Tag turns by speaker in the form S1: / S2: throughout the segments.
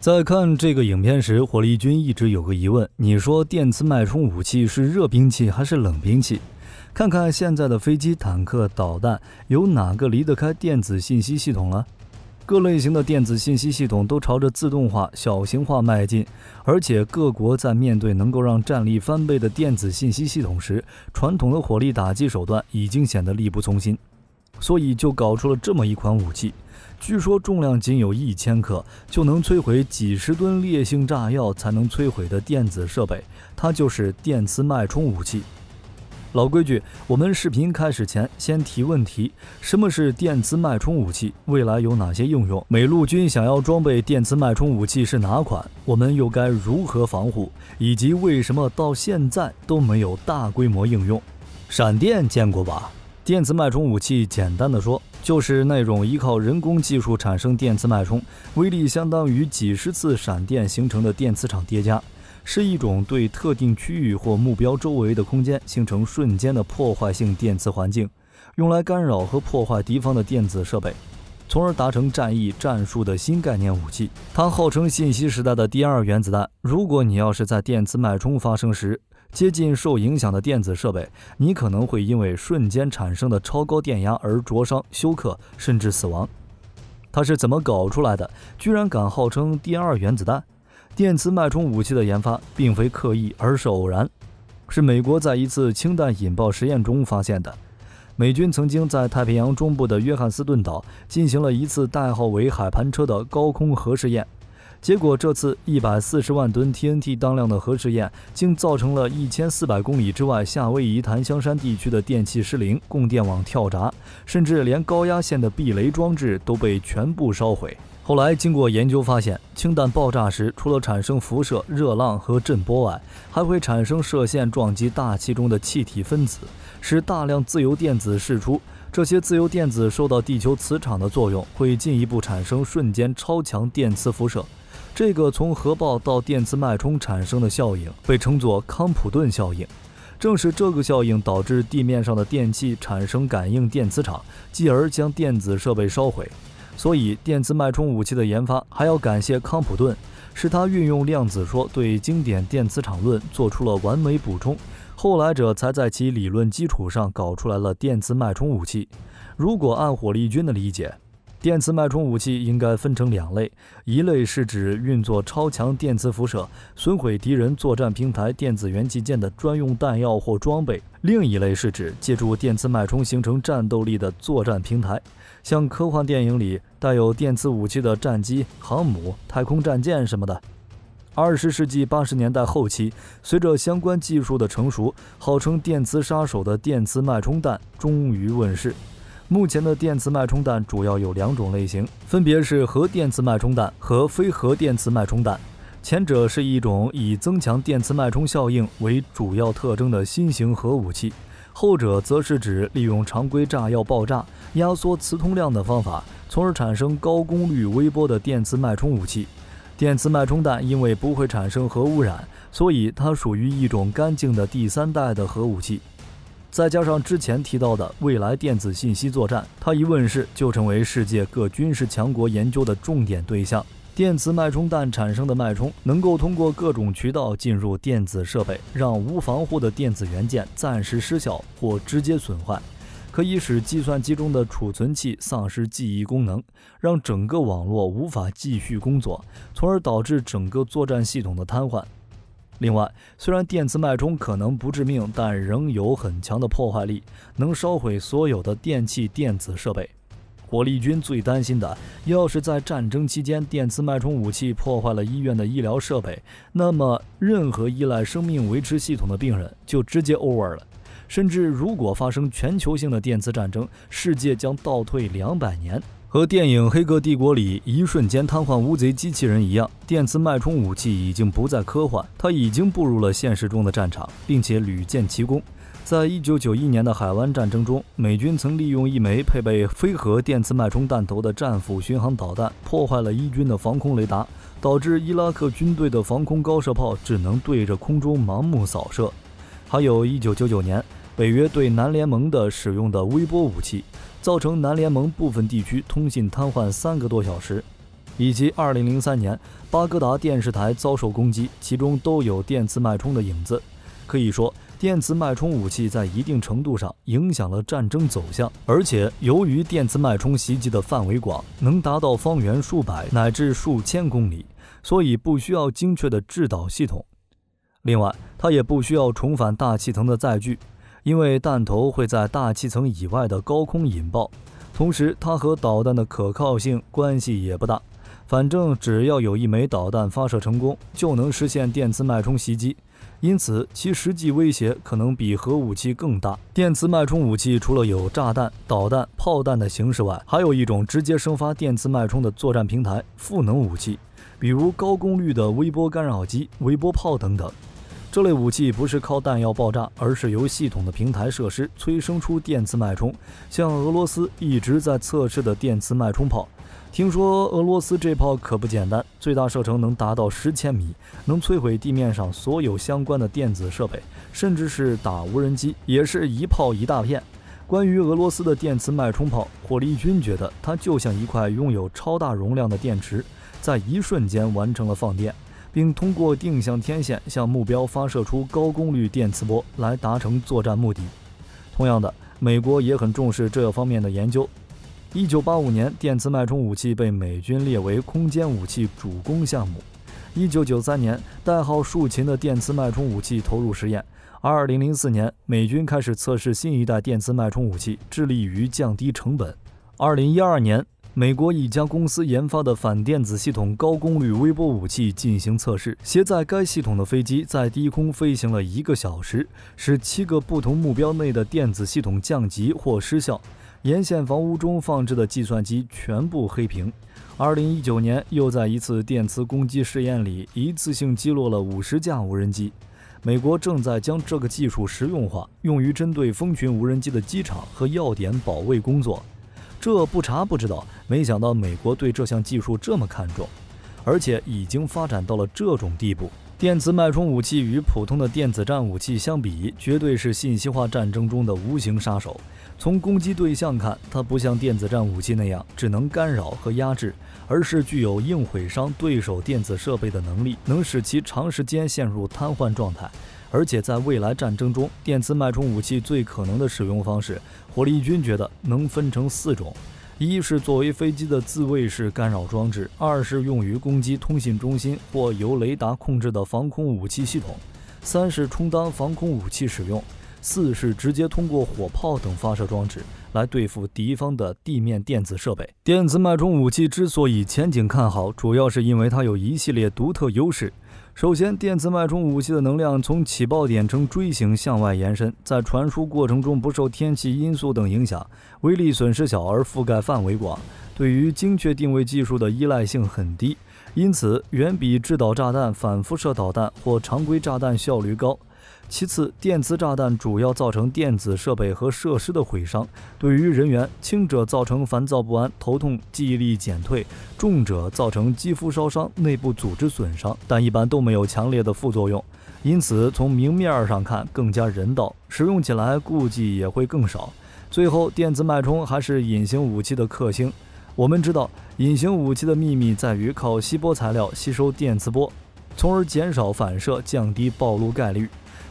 S1: 在看这个影片时，火力军一直有个疑问：你说电磁脉冲武器是热兵器还是冷兵器？看看现在的飞机、坦克、导弹，有哪个离得开电子信息系统了？各类型的电子信息系统都朝着自动化、小型化迈进，而且各国在面对能够让战力翻倍的电子信息系统时，传统的火力打击手段已经显得力不从心，所以就搞出了这么一款武器。据说重量仅有一千克，就能摧毁几十吨烈性炸药才能摧毁的电子设备，它就是电磁脉冲武器。老规矩，我们视频开始前先提问题：什么是电磁脉冲武器？未来有哪些应用？美陆军想要装备电磁脉冲武器是哪款？我们又该如何防护？以及为什么到现在都没有大规模应用？闪电见过吧？电磁脉冲武器，简单的说。就是那种依靠人工技术产生电磁脉冲，威力相当于几十次闪电形成的电磁场叠加，是一种对特定区域或目标周围的空间形成瞬间的破坏性电磁环境，用来干扰和破坏敌方的电子设备，从而达成战役战术的新概念武器。它号称信息时代的第二原子弹。如果你要是在电磁脉冲发生时，接近受影响的电子设备，你可能会因为瞬间产生的超高电压而灼伤、休克，甚至死亡。它是怎么搞出来的？居然敢号称第二原子弹？电磁脉冲武器的研发并非刻意，而是偶然，是美国在一次氢弹引爆实验中发现的。美军曾经在太平洋中部的约翰斯顿岛进行了一次代号为“海盘车”的高空核试验。结果，这次一百四十万吨 TNT 当量的核试验，竟造成了一千四百公里之外夏威夷檀香山地区的电气失灵、供电网跳闸，甚至连高压线的避雷装置都被全部烧毁。后来经过研究发现，氢弹爆炸时，除了产生辐射、热浪和震波外，还会产生射线撞击大气中的气体分子，使大量自由电子释出。这些自由电子受到地球磁场的作用，会进一步产生瞬间超强电磁辐射。这个从核爆到电磁脉冲产生的效应被称作康普顿效应。正是这个效应导致地面上的电器产生感应电磁场，继而将电子设备烧毁。所以，电磁脉冲武器的研发还要感谢康普顿，是他运用量子说对经典电磁场论做出了完美补充。后来者才在其理论基础上搞出来了电磁脉冲武器。如果按火力军的理解，电磁脉冲武器应该分成两类，一类是指运作超强电磁辐射，损毁敌人作战平台电子元器件的专用弹药或装备；另一类是指借助电磁脉冲形成战斗力的作战平台，像科幻电影里带有电磁武器的战机、航母、太空战舰什么的。二十世纪八十年代后期，随着相关技术的成熟，号称“电磁杀手”的电磁脉冲弹终于问世。目前的电磁脉冲弹主要有两种类型，分别是核电磁脉冲弹和非核电磁脉冲弹。前者是一种以增强电磁脉冲效应为主要特征的新型核武器，后者则是指利用常规炸药爆炸、压缩磁通量的方法，从而产生高功率微波的电磁脉冲武器。电磁脉冲弹因为不会产生核污染，所以它属于一种干净的第三代的核武器。再加上之前提到的未来电子信息作战，它一问世就成为世界各军事强国研究的重点对象。电磁脉冲弹产生的脉冲能够通过各种渠道进入电子设备，让无防护的电子元件暂时失效或直接损坏，可以使计算机中的储存器丧失记忆功能，让整个网络无法继续工作，从而导致整个作战系统的瘫痪。另外，虽然电磁脉冲可能不致命，但仍有很强的破坏力，能烧毁所有的电气电子设备。火力军最担心的，要是在战争期间电磁脉冲武器破坏了医院的医疗设备，那么任何依赖生命维持系统的病人就直接 over 了。甚至如果发生全球性的电磁战争，世界将倒退两百年。和电影《黑客帝国》里一瞬间瘫痪乌贼机器人一样，电磁脉冲武器已经不再科幻，它已经步入了现实中的战场，并且屡建奇功。在一九九一年的海湾战争中，美军曾利用一枚配备非核电磁脉冲弹头的战斧巡航导弹，破坏了伊军的防空雷达，导致伊拉克军队的防空高射炮只能对着空中盲目扫射。还有一九九九年，北约对南联盟的使用的微波武器。造成南联盟部分地区通信瘫痪三个多小时。以及2003年巴格达电视台遭受攻击，其中都有电磁脉冲的影子。可以说，电磁脉冲武器在一定程度上影响了战争走向。而且，由于电磁脉冲袭击的范围广，能达到方圆数百乃至数千公里，所以不需要精确的制导系统。另外，它也不需要重返大气层的载具。因为弹头会在大气层以外的高空引爆，同时它和导弹的可靠性关系也不大。反正只要有一枚导弹发射成功，就能实现电磁脉冲袭击，因此其实际威胁可能比核武器更大。电磁脉冲武器除了有炸弹、导弹、炮弹的形式外，还有一种直接生发电磁脉冲的作战平台——赋能武器，比如高功率的微波干扰机、微波炮等等。这类武器不是靠弹药爆炸，而是由系统的平台设施催生出电磁脉冲。像俄罗斯一直在测试的电磁脉冲炮，听说俄罗斯这炮可不简单，最大射程能达到十千米，能摧毁地面上所有相关的电子设备，甚至是打无人机也是一炮一大片。关于俄罗斯的电磁脉冲炮，火力军觉得它就像一块拥有超大容量的电池，在一瞬间完成了放电。并通过定向天线向目标发射出高功率电磁波来达成作战目的。同样的，美国也很重视这方面的研究。1985年，电磁脉冲武器被美军列为空间武器主攻项目。1993年，代号“竖琴”的电磁脉冲武器投入实验。2004年，美军开始测试新一代电磁脉冲武器，致力于降低成本。2012年。美国一家公司研发的反电子系统高功率微波武器进行测试，携载该系统的飞机在低空飞行了一个小时，使七个不同目标内的电子系统降级或失效，沿线房屋中放置的计算机全部黑屏。二零一九年，又在一次电磁攻击试验里，一次性击落了五十架无人机。美国正在将这个技术实用化，用于针对蜂群无人机的机场和要点保卫工作。这不查不知道，没想到美国对这项技术这么看重，而且已经发展到了这种地步。电磁脉冲武器与普通的电子战武器相比，绝对是信息化战争中的无形杀手。从攻击对象看，它不像电子战武器那样只能干扰和压制，而是具有硬毁伤对手电子设备的能力，能使其长时间陷入瘫痪状态。而且在未来战争中，电磁脉冲武器最可能的使用方式，火力军觉得能分成四种：一是作为飞机的自卫式干扰装置；二是用于攻击通信中心或由雷达控制的防空武器系统；三是充当防空武器使用；四是直接通过火炮等发射装置来对付敌方的地面电子设备。电磁脉冲武器之所以前景看好，主要是因为它有一系列独特优势。首先，电磁脉冲武器的能量从起爆点呈锥形向外延伸，在传输过程中不受天气因素等影响，威力损失小而覆盖范围广，对于精确定位技术的依赖性很低，因此远比制导炸弹、反辐射导弹或常规炸弹效率高。其次，电磁炸弹主要造成电子设备和设施的毁伤，对于人员，轻者造成烦躁不安、头痛、记忆力减退；重者造成肌肤烧伤、内部组织损伤，但一般都没有强烈的副作用。因此，从明面上看更加人道，使用起来估计也会更少。最后，电子脉冲还是隐形武器的克星。我们知道，隐形武器的秘密在于靠吸波材料吸收电磁波，从而减少反射，降低暴露概率。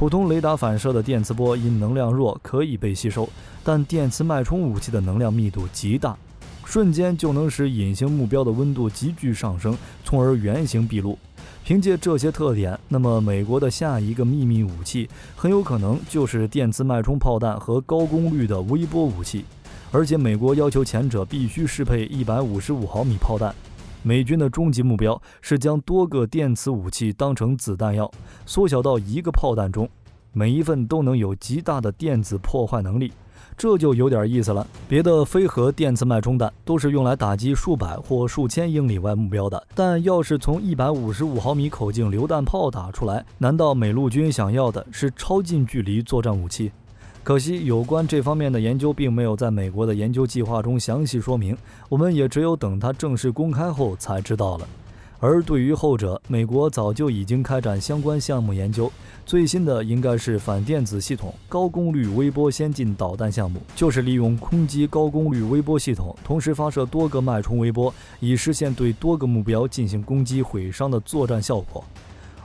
S1: 普通雷达反射的电磁波因能量弱可以被吸收，但电磁脉冲武器的能量密度极大，瞬间就能使隐形目标的温度急剧上升，从而原形毕露。凭借这些特点，那么美国的下一个秘密武器很有可能就是电磁脉冲炮弹和高功率的微波武器，而且美国要求前者必须适配155毫米炮弹。美军的终极目标是将多个电磁武器当成子弹药，缩小到一个炮弹中，每一份都能有极大的电子破坏能力。这就有点意思了。别的非核电磁脉冲弹都是用来打击数百或数千英里外目标的，但要是从一百五十五毫米口径榴弹炮打出来，难道美陆军想要的是超近距离作战武器？可惜，有关这方面的研究并没有在美国的研究计划中详细说明，我们也只有等它正式公开后才知道了。而对于后者，美国早就已经开展相关项目研究。最新的应该是反电子系统高功率微波先进导弹项目，就是利用空基高功率微波系统，同时发射多个脉冲微波，以实现对多个目标进行攻击毁伤的作战效果。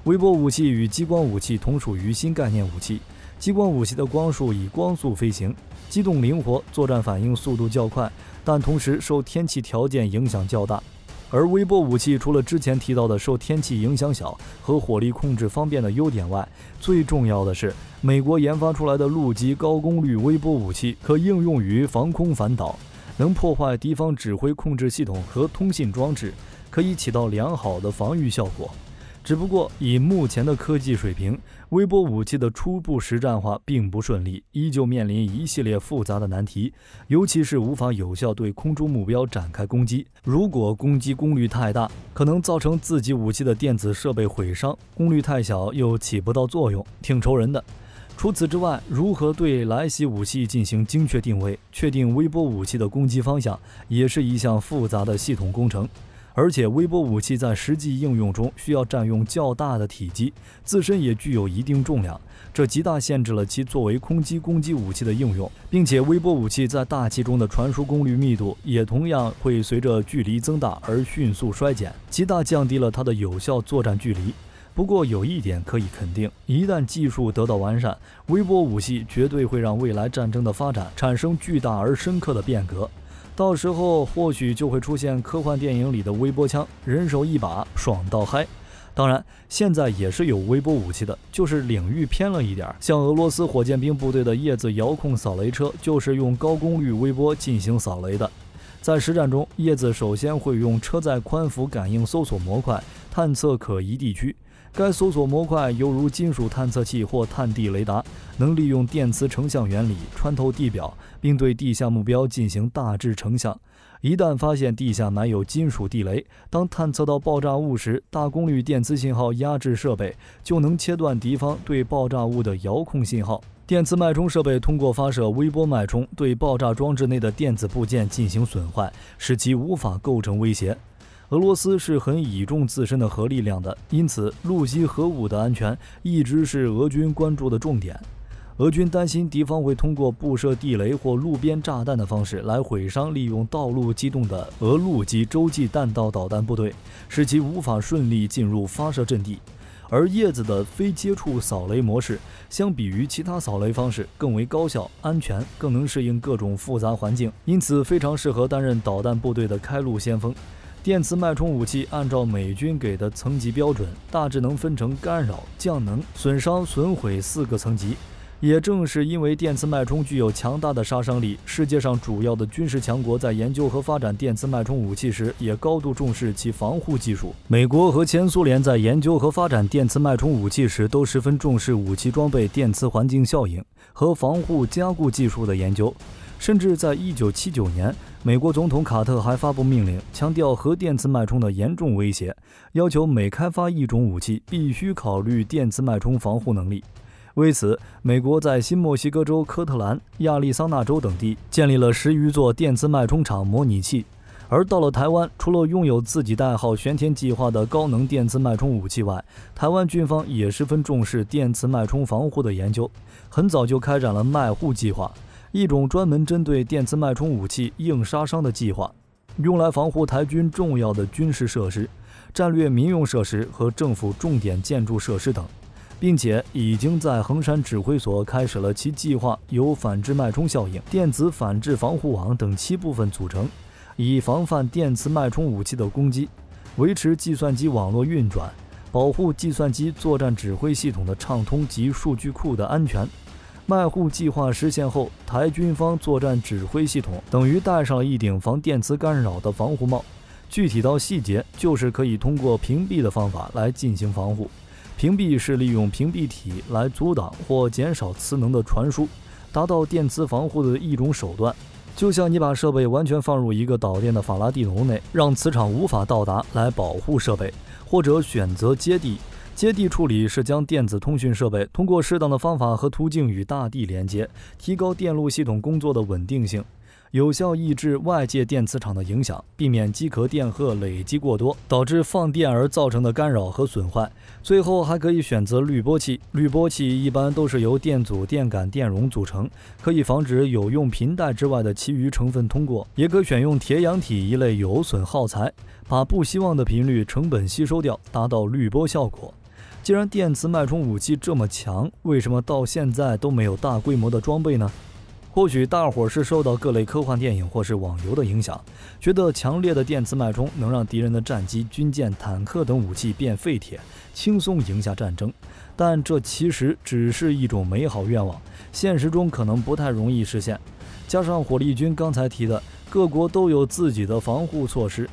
S1: 微波武器与激光武器同属于新概念武器。激光武器的光束以光速飞行，机动灵活，作战反应速度较快，但同时受天气条件影响较大。而微波武器除了之前提到的受天气影响小和火力控制方便的优点外，最重要的是，美国研发出来的陆基高功率微波武器可应用于防空反导，能破坏敌方指挥控制系统和通信装置，可以起到良好的防御效果。只不过，以目前的科技水平，微波武器的初步实战化并不顺利，依旧面临一系列复杂的难题，尤其是无法有效对空中目标展开攻击。如果攻击功率太大，可能造成自己武器的电子设备毁伤；功率太小，又起不到作用，挺愁人的。除此之外，如何对来袭武器进行精确定位，确定微波武器的攻击方向，也是一项复杂的系统工程。而且，微波武器在实际应用中需要占用较大的体积，自身也具有一定重量，这极大限制了其作为空击攻击武器的应用。并且，微波武器在大气中的传输功率密度也同样会随着距离增大而迅速衰减，极大降低了它的有效作战距离。不过，有一点可以肯定：一旦技术得到完善，微波武器绝对会让未来战争的发展产生巨大而深刻的变革。到时候或许就会出现科幻电影里的微波枪，人手一把，爽到嗨。当然，现在也是有微波武器的，就是领域偏了一点。像俄罗斯火箭兵部队的叶子遥控扫雷车，就是用高功率微波进行扫雷的。在实战中，叶子首先会用车载宽幅感应搜索模块探测可疑地区。该搜索模块犹如金属探测器或探地雷达，能利用电磁成像原理穿透地表，并对地下目标进行大致成像。一旦发现地下埋有金属地雷，当探测到爆炸物时，大功率电磁信号压制设备就能切断敌方对爆炸物的遥控信号。电磁脉冲设备通过发射微波脉冲对爆炸装置内的电子部件进行损坏，使其无法构成威胁。俄罗斯是很倚重自身的核力量的，因此陆基核武的安全一直是俄军关注的重点。俄军担心敌方会通过布设地雷或路边炸弹的方式来毁伤利用道路机动的俄陆基洲际弹道导弹部队，使其无法顺利进入发射阵地。而叶子的非接触扫雷模式，相比于其他扫雷方式更为高效、安全，更能适应各种复杂环境，因此非常适合担任导弹部队的开路先锋。电磁脉冲武器按照美军给的层级标准，大致能分成干扰、降能、损伤、损毁四个层级。也正是因为电磁脉冲具有强大的杀伤力，世界上主要的军事强国在研究和发展电磁脉冲武器时，也高度重视其防护技术。美国和前苏联在研究和发展电磁脉冲武器时，都十分重视武器装备电磁环境效应和防护加固技术的研究。甚至在一九七九年，美国总统卡特还发布命令，强调核电磁脉冲的严重威胁，要求每开发一种武器，必须考虑电磁脉冲防护能力。为此，美国在新墨西哥州科特兰、亚利桑那州等地建立了十余座电磁脉冲场模拟器。而到了台湾，除了拥有自己代号“玄天计划”的高能电磁脉冲武器外，台湾军方也十分重视电磁脉冲防护的研究，很早就开展了“脉护计划”。一种专门针对电磁脉冲武器硬杀伤的计划，用来防护台军重要的军事设施、战略民用设施和政府重点建筑设施等，并且已经在衡山指挥所开始了其计划，由反制脉冲效应、电子反制防护网等七部分组成，以防范电磁脉冲武器的攻击，维持计算机网络运转，保护计算机作战指挥系统的畅通及数据库的安全。卖护计划实现后，台军方作战指挥系统等于戴上了一顶防电磁干扰的防护帽。具体到细节，就是可以通过屏蔽的方法来进行防护。屏蔽是利用屏蔽体来阻挡或减少磁能的传输，达到电磁防护的一种手段。就像你把设备完全放入一个导电的法拉第笼内，让磁场无法到达，来保护设备，或者选择接地。接地处理是将电子通讯设备通过适当的方法和途径与大地连接，提高电路系统工作的稳定性。有效抑制外界电磁场的影响，避免机壳电荷累积过多，导致放电而造成的干扰和损坏。最后还可以选择滤波器，滤波器一般都是由电阻、电感、电容组成，可以防止有用频带之外的其余成分通过。也可选用铁氧体一类有损耗材，把不希望的频率成本吸收掉，达到滤波效果。既然电磁脉冲武器这么强，为什么到现在都没有大规模的装备呢？或许大伙是受到各类科幻电影或是网游的影响，觉得强烈的电磁脉冲能让敌人的战机、军舰、坦克等武器变废铁，轻松赢下战争。但这其实只是一种美好愿望，现实中可能不太容易实现。加上火力军刚才提的，各国都有自己的防护措施。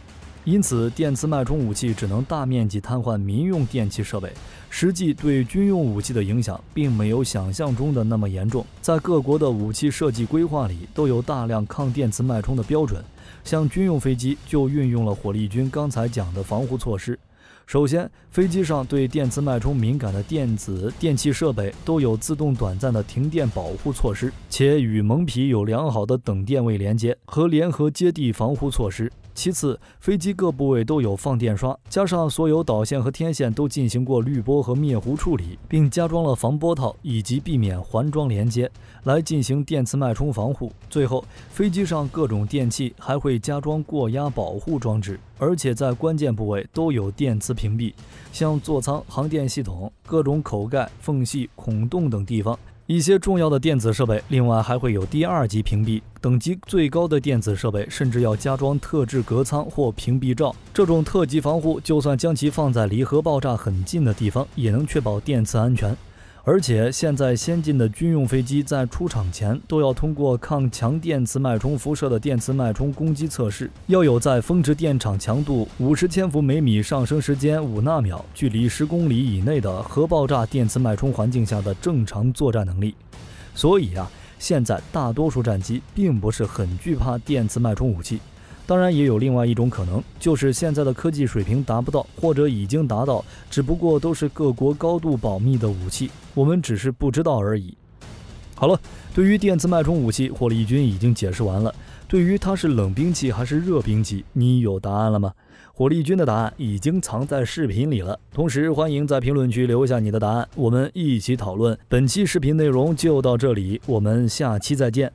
S1: 因此，电磁脉冲武器只能大面积瘫痪民用电气设备，实际对军用武器的影响并没有想象中的那么严重。在各国的武器设计规划里，都有大量抗电磁脉冲的标准，像军用飞机就运用了火力军刚才讲的防护措施。首先，飞机上对电磁脉冲敏感的电子电器设备都有自动短暂的停电保护措施，且与蒙皮有良好的等电位连接和联合接地防护措施。其次，飞机各部位都有放电刷，加上所有导线和天线都进行过滤波和灭弧处理，并加装了防波套以及避免环装连接，来进行电磁脉冲防护。最后，飞机上各种电器还会加装过压保护装置，而且在关键部位都有电磁屏蔽，像座舱、航电系统、各种口盖、缝隙、孔洞等地方。一些重要的电子设备，另外还会有第二级屏蔽。等级最高的电子设备，甚至要加装特制隔舱或屏蔽罩。这种特级防护，就算将其放在离核爆炸很近的地方，也能确保电磁安全。而且，现在先进的军用飞机在出厂前都要通过抗强电磁脉冲辐射的电磁脉冲攻击测试，要有在峰值电场强度五十千伏每米上升时间五纳秒、距离十公里以内的核爆炸电磁脉冲环境下的正常作战能力。所以啊，现在大多数战机并不是很惧怕电磁脉冲武器。当然，也有另外一种可能，就是现在的科技水平达不到，或者已经达到，只不过都是各国高度保密的武器，我们只是不知道而已。好了，对于电磁脉冲武器，火力军已经解释完了。对于它是冷兵器还是热兵器，你有答案了吗？火力军的答案已经藏在视频里了。同时，欢迎在评论区留下你的答案，我们一起讨论。本期视频内容就到这里，我们下期再见。